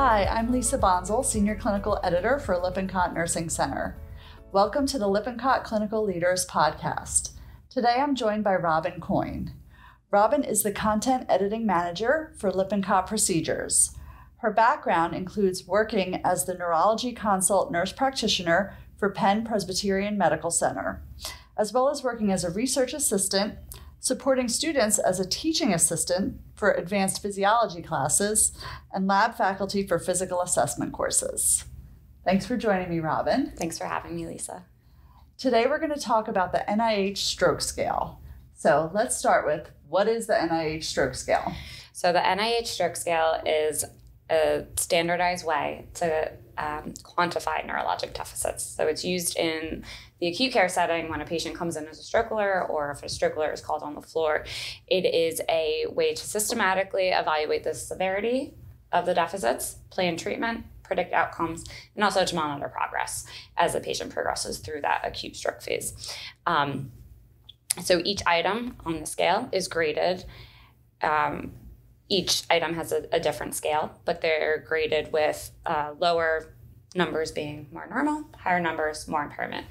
Hi, I'm Lisa Bonsall, Senior Clinical Editor for Lippincott Nursing Center. Welcome to the Lippincott Clinical Leaders Podcast. Today I'm joined by Robin Coyne. Robin is the Content Editing Manager for Lippincott Procedures. Her background includes working as the Neurology Consult Nurse Practitioner for Penn Presbyterian Medical Center, as well as working as a research assistant, supporting students as a teaching assistant for advanced physiology classes, and lab faculty for physical assessment courses. Thanks for joining me, Robin. Thanks for having me, Lisa. Today we're going to talk about the NIH stroke scale. So let's start with what is the NIH stroke scale? So, the NIH stroke scale is a standardized way to um, quantify neurologic deficits. So, it's used in the acute care setting when a patient comes in as a stroke alert or if a stroke alert is called on the floor. It is a way to systematically evaluate the severity of the deficits, plan treatment, predict outcomes, and also to monitor progress as the patient progresses through that acute stroke phase. Um, so each item on the scale is graded. Um, each item has a, a, different scale, but they're graded with uh, lower numbers being more normal, higher numbers more impairment.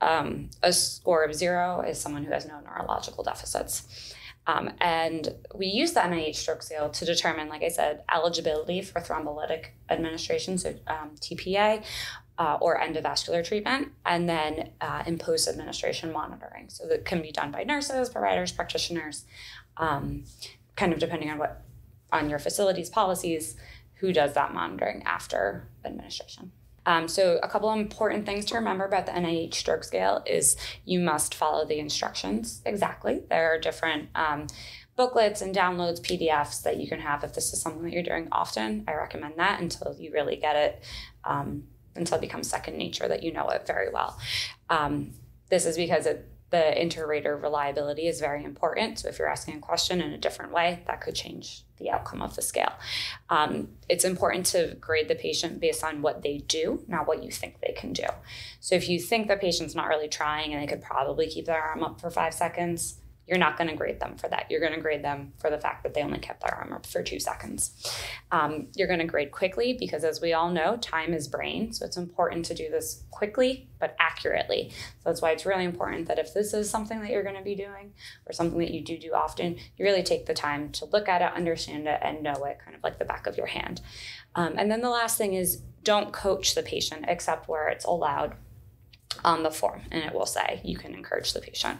Um, a score of zero is someone who has no neurological deficits. Um, and we use the NIH stroke scale to determine, like I said, eligibility for thrombolytic administration, so um, TPA, uh, or endovascular treatment, and then uh, in post administration monitoring. So that can be done by nurses, providers, practitioners, um, kind of depending on what on your facilities policies, who does that monitoring after administration. Um, so, a couple important things to remember about the NIH stroke scale is you must follow the instructions exactly. There are different um, booklets and downloads, PDFs that you can have if this is something that you're doing often. I recommend that until you really get it um, until it becomes second nature that you know it very well. Um, this is because it, the inter-rater reliability is very important. So if you're asking a question in a different way, that could change the outcome of the scale. Um, it's important to grade the patient based on what they do, not what you think they can do. So if you think the patient's not really trying and they could probably keep their arm up for five seconds, you're not going to grade them for that. You're going to grade them for the fact that they only kept their arm up for two seconds. Um, you're going to grade quickly because, as we all know, time is brain. So it's important to do this quickly but accurately. So that's why it's really important that if this is something that you're going to be doing or something that you do do often, you really take the time to look at it, understand it, and know it kind of like the back of your hand. Um, and then the last thing is don't coach the patient except where it's allowed on the form and it will say you can encourage the patient.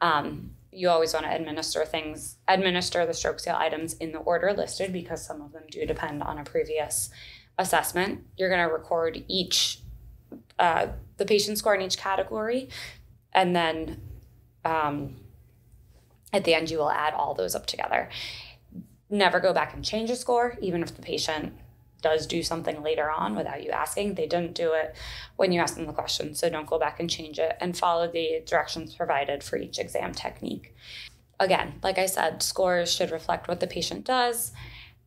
Um, you always want to administer things, administer the stroke scale items in the order listed because some of them do depend on a previous assessment. You're going to record each, uh, the patient score in each category, and then um, at the end, you will add all those up together. Never go back and change a score, even if the patient does do something later on without you asking. They didn't do it when you asked them the question, so don't go back and change it and follow the directions provided for each exam technique. Again, like I said, scores should reflect what the patient does.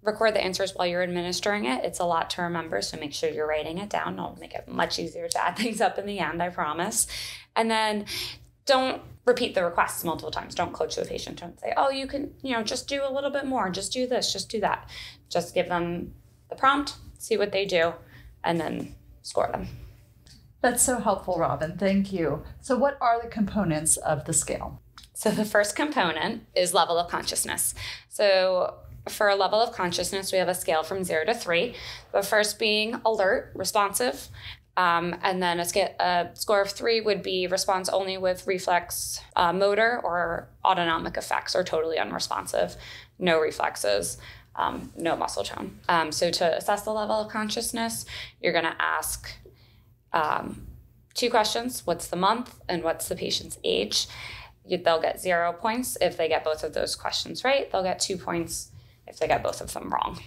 Record the answers while you're administering it. It's a lot to remember, so make sure you're writing it down. It'll make it much easier to add things up in the end, I promise. And then don't repeat the requests multiple times. Don't coach the patient. Don't say, oh, you can, you know, just do a little bit more, just do this, just do that. Just give them the prompt, see what they do, and then score them. That's so helpful, Robin. Thank you. So, what are the components of the scale? So, the first component is level of consciousness. So, for a level of consciousness, we have a scale from zero to three. The first being alert, responsive, um, and then a, scale, a, score of three would be response only with reflex uh, motor or autonomic effects, or totally unresponsive, no reflexes um, no muscle tone. Um, so to assess the level of consciousness, you're going to ask um, two questions: What's the month, and what's the patient's age? They'll get zero points if they get both of those questions right. They'll get two points if they get both of them wrong.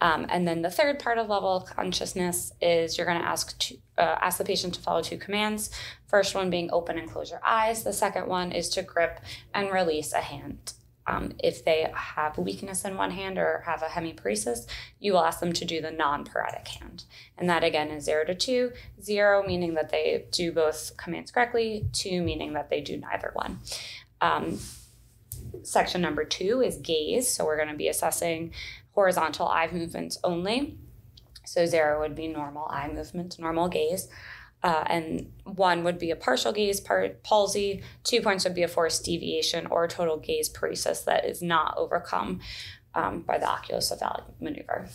Um, and then the third part of level of consciousness is you're going to ask uh, ask the patient to follow two commands. First one being open and close your eyes. The second one is to grip and release a hand. Um, if they have weakness in one hand or have a hemiparesis, you will ask them to do the non paretic hand. And that again is zero to two. Zero meaning that they do both commands correctly, two meaning that they do neither one. Um, section number two is gaze. So we're going to be assessing horizontal eye movements only. So zero would be normal eye movement, normal gaze. Uh, and one would be a partial gaze part palsy. Two points would be a forced deviation or total gaze paresis that is not overcome um, by the oculocephalic maneuver.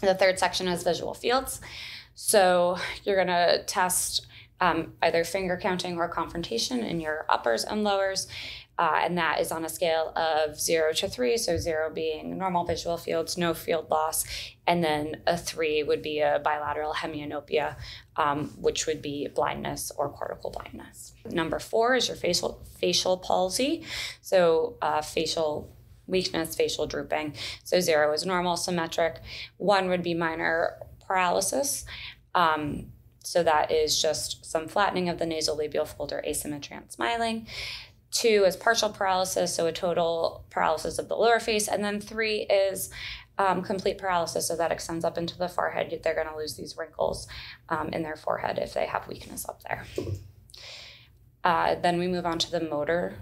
The third section is visual fields. So you're going to test um, either finger counting or confrontation in your uppers and lowers. Uh, and that is on a scale of zero to three. So, zero being normal visual fields, no field loss. And then a three would be a bilateral hemianopia, um, which would be blindness or cortical blindness. Number four is your facial, facial palsy. So, uh, facial weakness, facial drooping. So, zero is normal, symmetric. One would be minor paralysis. Um, so that is just some flattening of the nasolabial fold or asymmetry on smiling. Two is partial paralysis, so a total paralysis of the lower face. And then three is um, complete paralysis, so that extends up into the forehead. They're going to lose these wrinkles um, in their forehead if they have weakness up there. Uh, then we move on to the motor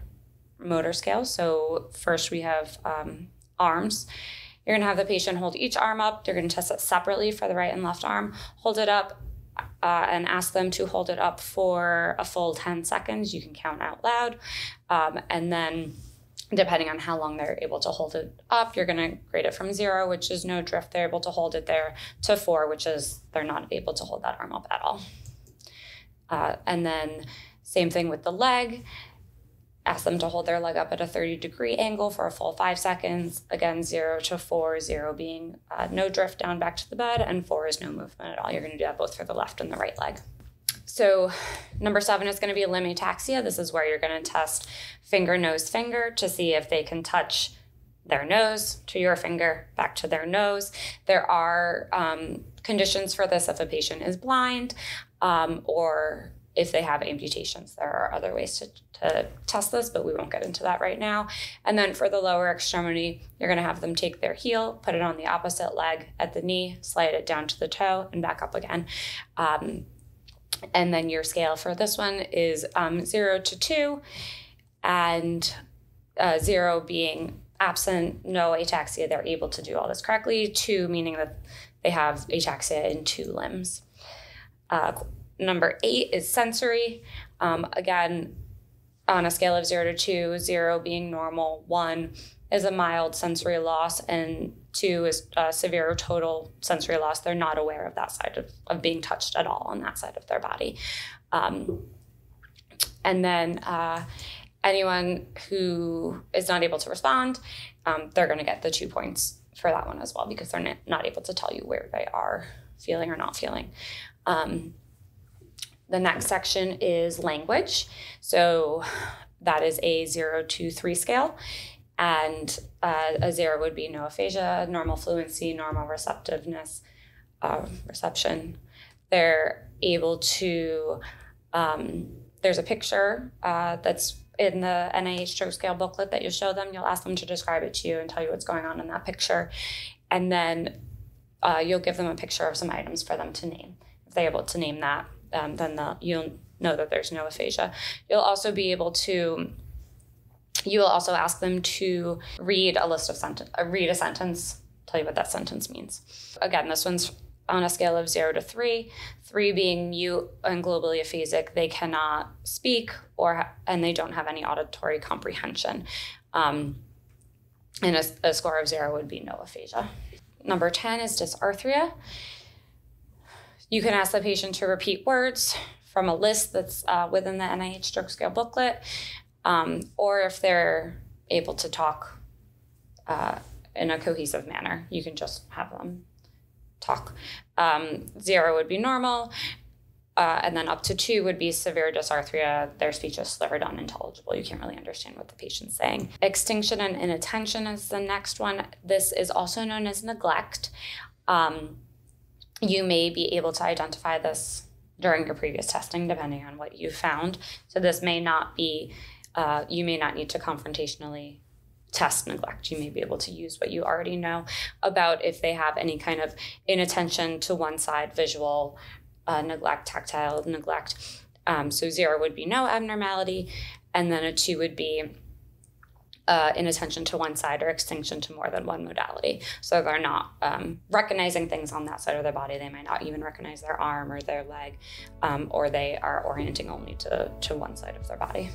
motor scale. So first we have um, arms. You're going to have the patient hold each arm up. They're going to test it separately for the right and left arm. Hold it up, uh, and ask them to hold it up for a full 10 seconds. You can count out loud. Um, and then, depending on how long they're able to hold it up, you're going to grade it from zero, which is no drift, they're able to hold it there, to four, which is they're not able to hold that arm up at all. Uh, and then, same thing with the leg ask them to hold their leg up at a 30 degree angle for a full five seconds. Again, zero to four, zero being uh, no drift down back to the bed, and four is no movement at all. You're going to do that both for the left and the right leg. So, number seven is going to be limb ataxia. This is where you're going to test finger, nose, finger to see if they can touch their nose to your finger, back to their nose. There are um, conditions for this if a patient is blind um, or if they have amputations. There are other ways to, to test this, but we won't get into that right now. And then for the lower extremity, you're going to have them take their heel, put it on the opposite leg at the knee, slide it down to the toe, and back up again. Um, and then your scale for this one is um, zero to two, and uh, zero being absent, no ataxia, they're able to do all this correctly. Two meaning that they have ataxia in two limbs. Uh, Number eight is sensory. Um, again, on a scale of zero to two, zero being normal, one is a mild sensory loss, and two is a severe or total sensory loss. They're not aware of that side of, of being touched at all on that side of their body. Um, and then uh, anyone who is not able to respond, um, they're going to get the two points for that one as well because they're not able to tell you where they are feeling or not feeling. Um, the next section is language. So that is a zero to three scale. And uh, a zero would be no aphasia, normal fluency, normal receptiveness, uh, reception. They're able to, um, there's a picture uh, that's in the NIH stroke scale booklet that you show them. You'll ask them to describe it to you and tell you what's going on in that picture. And then uh, you'll give them a picture of some items for them to name. If they're able to name that, um, then the, you'll know that there's no aphasia. You'll also be able to you will also ask them to read a list of sentence uh, read a sentence tell you what that sentence means. Again this one's on a scale of zero to three three being mute and globally aphasic they cannot speak or and they don't have any auditory comprehension. Um, and a, a score of zero would be no aphasia. Number 10 is dysarthria you can ask the patient to repeat words from a list that's uh, within the NIH stroke scale booklet, um, or if they're able to talk uh, in a cohesive manner, you can just have them talk. Um, zero would be normal, uh, and then up to two would be severe dysarthria. Their speech is slurred, unintelligible. You can't really understand what the patient's saying. Extinction and inattention is the next one. This is also known as neglect. Um, you may be able to identify this during your previous testing, depending on what you found. So this may not be, uh, you may not need to confrontationally test neglect. You may be able to use what you already know about if they have any kind of inattention to one side, visual uh, neglect, tactile neglect. Um, so zero would be no abnormality, and then a two would be uh, inattention to one side or extinction to more than one modality. So they're not um, recognizing things on that side of their body. They might not even recognize their arm or their leg, um, or they are orienting only to, to one side of their body.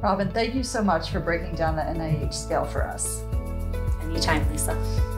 Robin, thank you so much for breaking down the NIH scale for us. Anytime, Lisa.